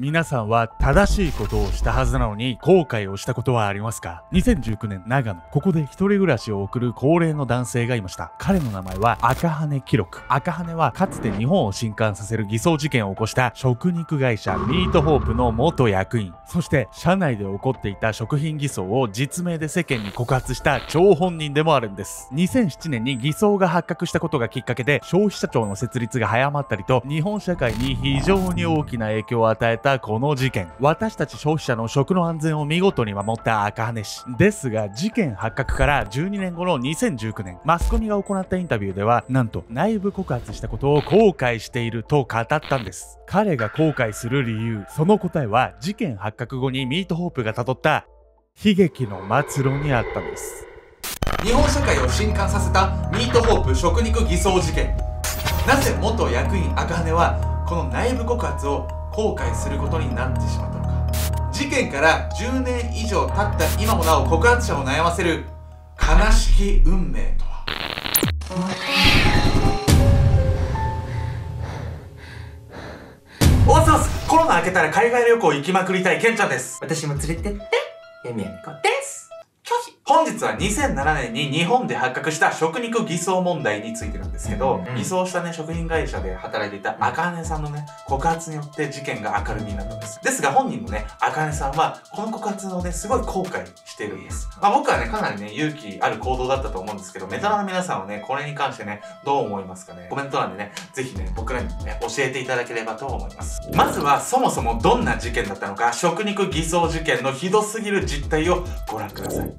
皆さんは正しいことをしたはずなのに後悔をしたことはありますか ?2019 年長野、ここで一人暮らしを送る高齢の男性がいました。彼の名前は赤羽記録。赤羽はかつて日本を震撼させる偽装事件を起こした食肉会社ミートホープの元役員。そして社内で起こっていた食品偽装を実名で世間に告発した張本人でもあるんです。2007年に偽装が発覚したことがきっかけで消費者庁の設立が早まったりと日本社会に非常に大きな影響を与えたたこの事件。私たち消費者の食の安全を見事に守った赤羽氏。ですが、事件発覚から12年後の2019年、マスコミが行ったインタビューでは、なんと内部告発したことを後悔していると語ったんです。彼が後悔する理由、その答えは事件発覚後にミートホープが辿った悲劇の末路にあったんです。日本社会を震撼させたミートホープ食肉偽装事件。なぜ元役員赤羽はこの内部告発を後悔することになってしまったのか。事件から10年以上経った今もなお告発者を悩ませる悲しき運命とは。おっすおす。コロナ明けたら海外旅行行きまくりたいケンちゃんです。私も連れてって。エミヤミコです本日は2007年に日本で発覚した食肉偽装問題についてなんですけど、うん、偽装したね、食品会社で働いていた赤羽さんのね、告発によって事件が明るみになったんです。ですが本人もね、赤羽さんはこの告発をね、すごい後悔しているんです。まあ僕はね、かなりね、勇気ある行動だったと思うんですけど、メタラの皆さんはね、これに関してね、どう思いますかね？コメント欄でね、ぜひね、僕らにね、教えていただければと思います。まずは、そもそもどんな事件だったのか、食肉偽装事件のひどすぎる実態をご覧ください。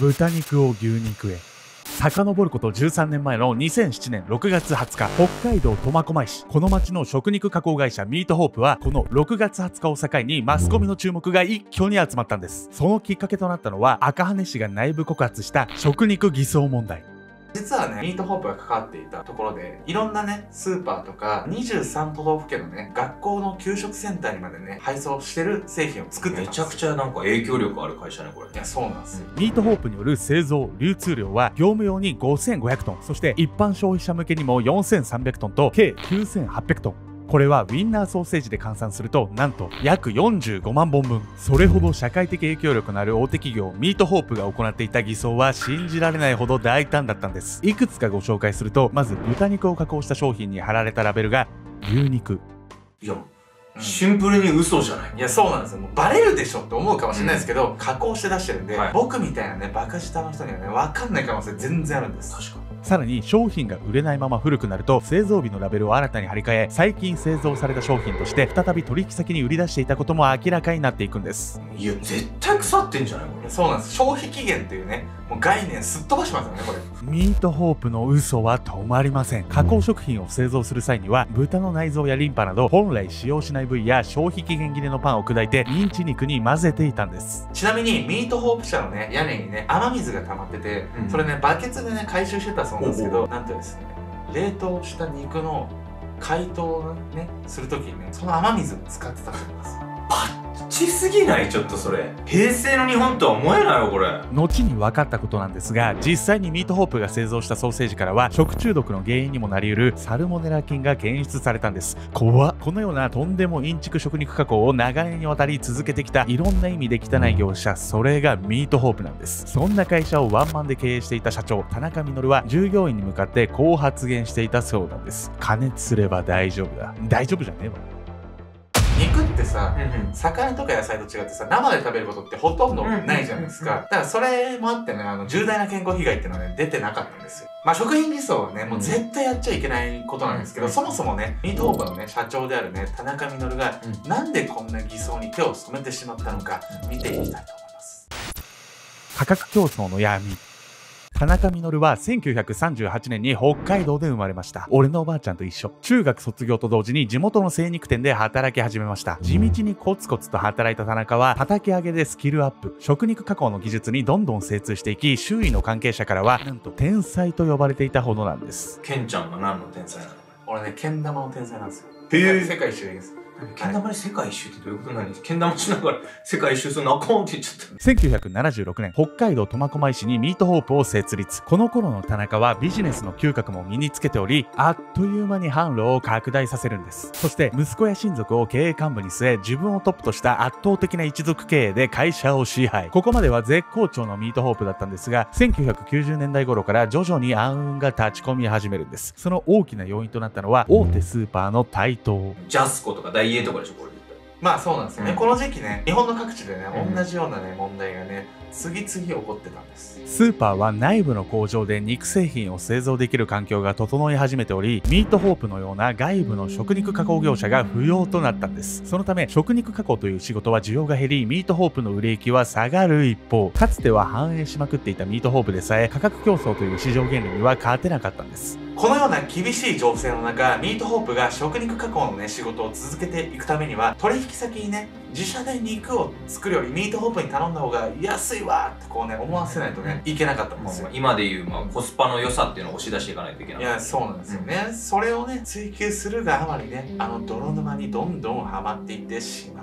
豚肉を牛肉へ遡ること13年前の2007年6月20日、北海道苫小牧市。この町の食肉加工会社ミートホープは、この6月20日を境にマスコミの注目が一挙に集まったんです。そのきっかけとなったのは、赤羽市が内部告発した食肉偽装問題。実はね、ミートホープが関わっていたところで、いろんなね、スーパーとか、23都道府県のね、学校の給食センターにまでね、配送してる製品を作ってめちゃくちゃなんか影響力ある会社ね、これ。いや、そうなんですよ。ミートホープによる製造、流通量は、業務用に5500トン、そして一般消費者向けにも4300トンと、計9800トン。これはウィンナーソーセージで換算するとなんと約45万本分それほど社会的影響力のある大手企業ミートホープが行っていた偽装は信じられないほど大胆だったんですいくつかご紹介するとまず豚肉を加工した商品に貼られたラベルが牛肉いやシンプルに嘘じゃないいや、そうなんですよ。もうバレるでしょって思うかもしれないですけど、うん、加工して出してるんで、はい、僕みたいなね、バカ舌の人にはね、わかんない可能性全然あるんです。確かに。さらに商品が売れないまま古くなると製造日のラベルを新たに貼り替え最近製造された商品として再び取引先に売り出していたことも明らかになっていくんです。いや絶対腐ってんじゃないこれ。そうなんです。消費期限っていうねもう概念すっ飛ばしますよねこれ。ミートホープの嘘は止まりません。加工食品を製造する際には豚の内臓やリンパなど本来使用しない部位や消費期限切れのパンを砕いてミンチ肉に混ぜていたんです。ちなみにミートホープ社のね屋根にね雨水が溜まってて、うん、それねバケツでね回収してたそうなんですけどなんてですね冷凍した肉の解凍ねする時にねその雨水を使ってたそうです。パッチすぎない？ちょっとそれ。平成の日本とは思えないよこれ。後に分かったことなんですが実際にミートホープが製造したソーセージからは食中毒の原因にもなりうるサルモネラ菌が検出されたんです。怖このようなとんでもインチク食肉加工を長年にわたり続けてきたいろんな意味で汚い業者それがミートホープなんです。そんな会社をワンマンで経営していた社長田中稔は従業員に向かってこう発言していたそうなんです。加熱すれば大丈夫だ。大丈夫じゃねえわ。さ、うんうん、魚とか野菜と違ってさ、生で食べることってほとんどないじゃないですか。だからそれもあってね、あの、重大な健康被害っていうのはね、出てなかったんですよ。まあ、食品偽装はね、もう絶対やっちゃいけないことなんですけど、うん、そもそもね、ミートホープのね、社長であるね、田中稔が、うん、なんでこんな偽装に手を染めてしまったのか、見ていきたいと思います。価格競争の闇。田中稔は1938年に北海道で生まれました。俺のおばあちゃんと一緒。中学卒業と同時に地元の精肉店で働き始めました。地道にコツコツと働いた田中は、叩き上げでスキルアップ、食肉加工の技術にどんどん精通していき、周囲の関係者からは、なんと天才と呼ばれていたほどなんです。ケンちゃんが何の天才なの？俺ね、けん玉の天才なんですよ。へ世界一周です。けん玉で世界一周ってどういうことなのけん玉しながら世界一周するのあかんって言っちゃった。1976年、北海道苫小牧市にミートホープを設立。この頃の田中はビジネスの嗅覚も身につけており、あっという間に販路を拡大させるんです。そして、息子や親族を経営幹部に据え、自分をトップとした圧倒的な一族経営で会社を支配。ここまでは絶好調のミートホープだったんですが、1990年代頃から徐々に暗雲が立ち込み始めるんです。その大きな要因となったのは、大手スーパーの台頭。ジャスコとかダイエーとかでしょ、これ絶対。まあそうなんですよね、うんこの時期ね日本の各地でね、うん同じようなね問題がね次々起こってたんですスーパーは内部の工場で肉製品を製造できる環境が整い始めており、ミートホープのような外部の食肉加工業者が不要となったんです。そのため、食肉加工という仕事は需要が減り、ミートホープの売れ行きは下がる一方、かつては反映しまくっていたミートホープでさえ、価格競争という市場原理には勝てなかったんです。このような厳しい情勢の中ミートホープが食肉加工のね仕事を続けていくためには取引先にね自社で肉を作るよりミートホープに頼んだ方が安いわってこうね思わせないとねいけなかったんですよ。今でいう、まあ、コスパの良さっていうのを押し出していかないといけないい。やそうなんですよね、それをね追求するがあまりねあの泥沼にどんどんはまっていってしま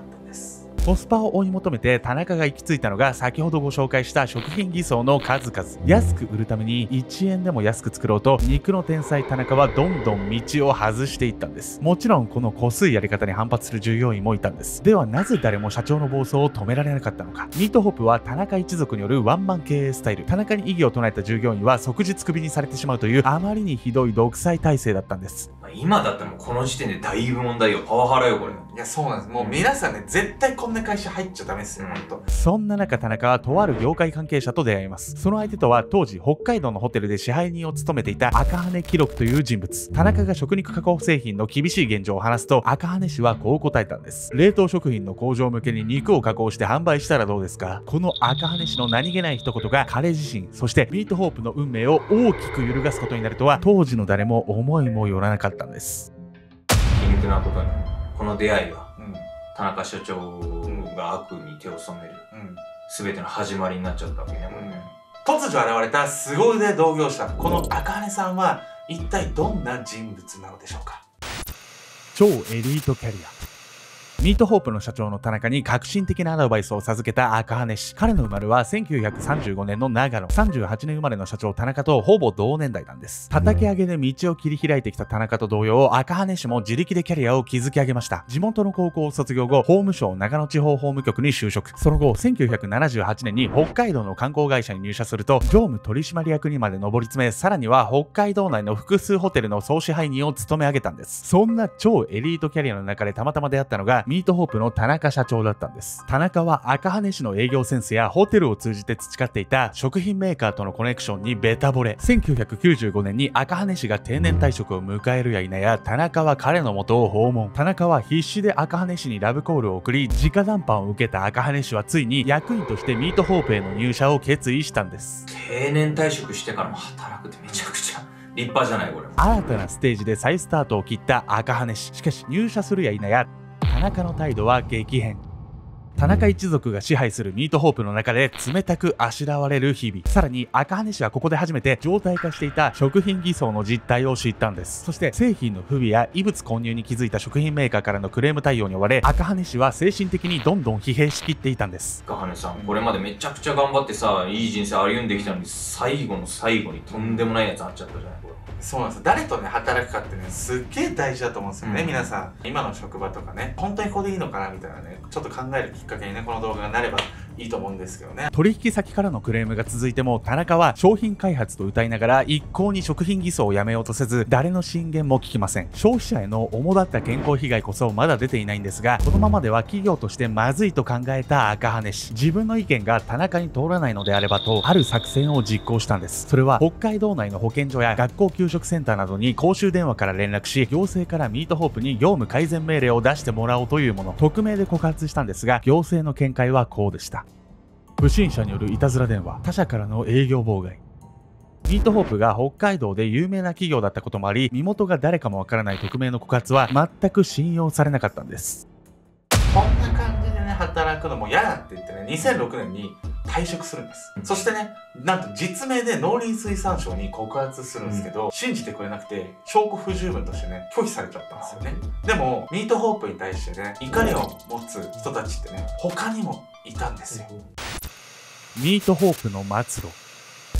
コスパを追い求めて田中が行き着いたのが先ほどご紹介した食品偽装の数々安く売るために1円でも安く作ろうと肉の天才田中はどんどん道を外していったんですもちろんこの濃すいやり方に反発する従業員もいたんですではなぜ誰も社長の暴走を止められなかったのかミートホップは田中一族によるワンマン経営スタイル田中に異議を唱えた従業員は即日クビにされてしまうというあまりにひどい独裁体制だったんです今だったらもうこの時点でだいぶ問題よ。パワハラよ、これ。いやそうなんですもう皆さんね絶対こんな会社入っちゃダメですよ、うんほんとそんな中、田中はとある業界関係者と出会います。その相手とは当時北海道のホテルで支配人を務めていた赤羽記録という人物。田中が食肉加工製品の厳しい現状を話すと、赤羽氏はこう答えたんです。冷凍食品の工場向けに肉を加工して販売したらどうですか？この赤羽氏の何気ない一言が彼自身、そしてミートホープの運命を大きく揺るがすことになるとは、当時の誰も思いもよらなかったんです。皮肉なことに、この出会いは、うん田中社長が悪に手を染める、うん全ての始まりになっちゃったわけね、これね。突如現れた凄腕同業者この赤羽さんは一体どんな人物なのでしょうか？超エリートキャリア。ミートホープの社長の田中に革新的なアドバイスを授けた赤羽氏。彼の生まれは1935年の長野。38年生まれの社長田中とほぼ同年代なんです。叩き上げで道を切り開いてきた田中と同様、赤羽氏も自力でキャリアを築き上げました。地元の高校を卒業後、法務省長野地方法務局に就職。その後、1978年に北海道の観光会社に入社すると、業務取締役にまで上り詰め、さらには北海道内の複数ホテルの総支配人を務め上げたんです。そんな超エリートキャリアの中でたまたま出会ったのが、ミートホープの田中社長だったんです。田中は赤羽市の営業センスやホテルを通じて培っていた食品メーカーとのコネクションにベタ惚れ。1995年に赤羽市が定年退職を迎えるや否や、田中は彼の元を訪問。田中は必死で赤羽市にラブコールを送り、直談判を受けた赤羽市はついに役員としてミートホープへの入社を決意したんです。定年退職してからも働くってめちゃくちゃ立派じゃない、これ。新たなステージで再スタートを切った赤羽氏しかし入社するや否や田中の態度は激変。田中一族が支配するミートホープの中で冷たくあしらわれる日々。さらに赤羽氏はここで初めて常態化していた食品偽装の実態を知ったんです。そして製品の不備や異物混入に気づいた食品メーカーからのクレーム対応に追われ赤羽氏は精神的にどんどん疲弊しきっていたんです。赤羽さん、これまでめちゃくちゃ頑張ってさ、いい人生歩んできたのに、最後の最後にとんでもないやつあっちゃったじゃない、これ。そうなんです誰とね働くかってねすっげえ大事だと思うんですよね、うん。皆さん。今の職場とかね本当にここでいいのかなみたいなねちょっと考えるきっかけにねこの動画がなればいいと思うんですけどね。取引先からのクレームが続いても田中は商品開発と歌いながら一向に食品偽装をやめようとせず誰の進言も聞きません。消費者への主だった健康被害こそまだ出ていないんですがこのままでは企業としてまずいと考えた赤羽氏。自分の意見が田中に通らないのであればとある作戦を実行したんです。それは北海道内の保健所や学校給食センターなどに公衆電話から連絡し行政からミートホープに業務改善命令を出してもらおうというもの。匿名で告発したんですが行政の見解はこうでした。不審者によるいたずら電話他社からの営業妨害ミートホープが北海道で有名な企業だったこともあり身元が誰かもわからない匿名の告発は全く信用されなかったんですこんな感じでね働くのも嫌だって言ってね2006年に退職するんです。うんそしてね、なんと実名で農林水産省に告発するんですけど、信じてくれなくて、証拠不十分としてね、拒否されちゃったんですよね。でも、ミートホープに対してね、怒りを持つ人たちってね、他にもいたんですよ。ミートホープの末路。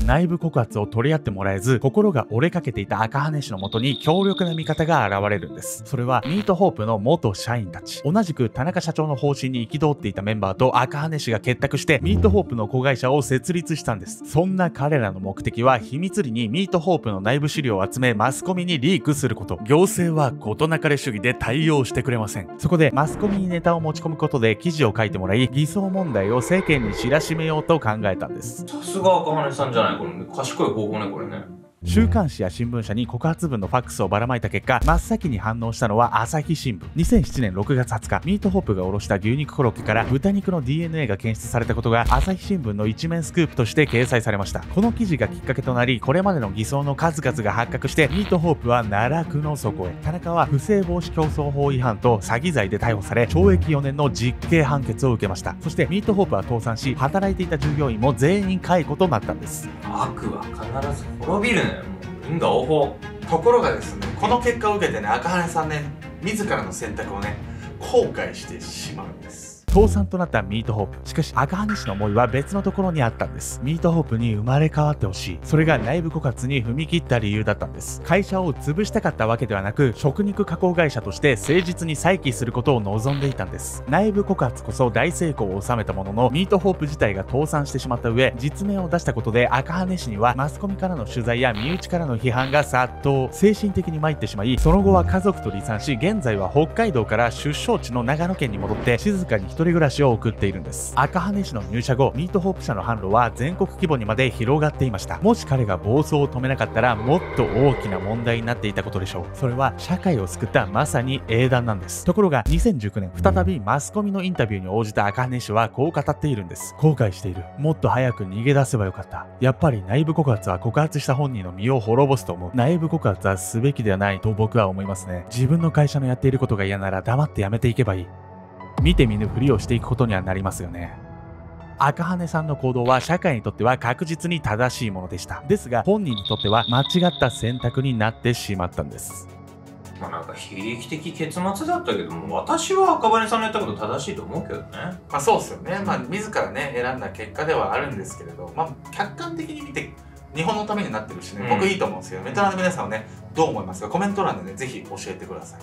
内部告発を取り合ってもらえず心が折れかけていた赤羽氏のもとに強力な味方が現れるんです。それはミートホープの元社員たち。同じく田中社長の方針に憤っていたメンバーと赤羽氏が結託してミートホープの子会社を設立したんです。そんな彼らの目的は秘密裏にミートホープの内部資料を集めマスコミにリークすること。行政は事なかれ主義で対応してくれません。そこでマスコミにネタを持ち込むことで記事を書いてもらい偽装問題を世間に知らしめようと考えたんです。さすが赤羽さんじゃないこれ賢い方法ねこれね。週刊誌や新聞社に告発文のファックスをばらまいた結果真っ先に反応したのは朝日新聞。2007年6月20日ミートホップが卸した牛肉コロッケから豚肉の DNA が検出されたことが朝日新聞の一面スクープとして掲載されました。この記事がきっかけとなりこれまでの偽装の数々が発覚してミートホープは奈落の底へ。田中は不正防止競争法違反と詐欺罪で逮捕され懲役4年の実刑判決を受けました。そしてミートホープは倒産し働いていた従業員も全員解雇となったんです。悪は必ず滅びる運が応報ところがですね、この結果を受けてね、赤羽さんね、自らの選択をね、後悔してしまうんです。倒産となったミートホープ。しかし赤羽氏の思いは別のところにあったんです。ミートホープに生まれ変わってほしい。それが内部告発に踏み切った理由だったんです。会社を潰したかったわけではなく食肉加工会社として誠実に再起することを望んでいたんです。内部告発こそ大成功を収めたもののミートホープ自体が倒産してしまった上実名を出したことで赤羽氏にはマスコミからの取材や身内からの批判が殺到。精神的に参ってしまいその後は家族と離散し現在は北海道から出生地の長野県に戻って静かに一人人暮らしを送っているんです。赤羽氏の入社後ミートホープ社の販路は全国規模にまで広がっていました。もし彼が暴走を止めなかったらもっと大きな問題になっていたことでしょう。それは社会を救ったまさに英断なんです。ところが2019年再びマスコミのインタビューに応じた赤羽氏はこう語っているんです。後悔している。もっと早く逃げ出せばよかった。やっぱり内部告発は告発した本人の身を滅ぼすと思う。内部告発はすべきではないと僕は思いますね。自分の会社のやっていることが嫌なら黙ってやめていけばいい。見て見ぬふりをしていくことにはなりますよね。赤羽さんの行動は社会にとっては確実に正しいものでした。ですが本人にとっては間違った選択になってしまったんです。まあなんか悲劇的結末だったけども私は赤羽さんのやったこと正しいと思うけどね。まあそうですよね。まあ自らね、選んだ結果ではあるんですけれど、まあ客観的に見て、日本のためになってるしね、うん。僕いいと思うんですけど、ベトナムの皆さんはね、どう思いますか？コメント欄でね、ぜひ教えてください。